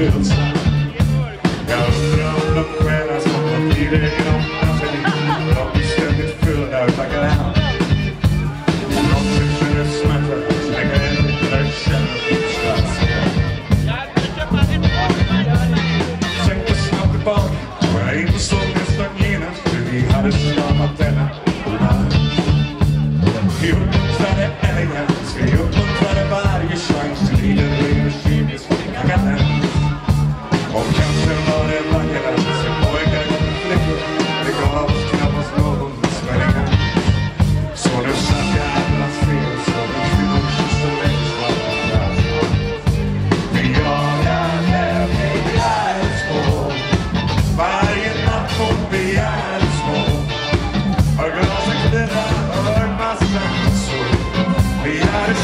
tyłca Ja undrar om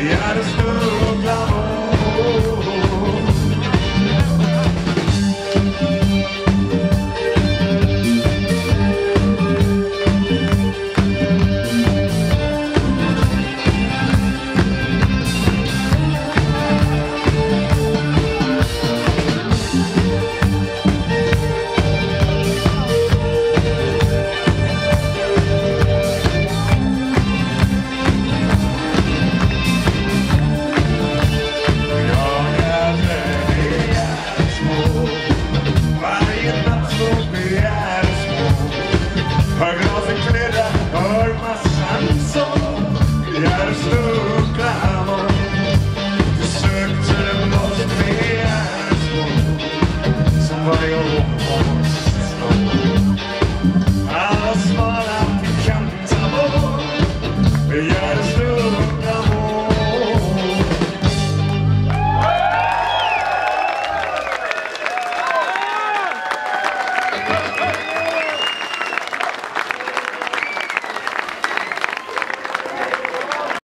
Yeah.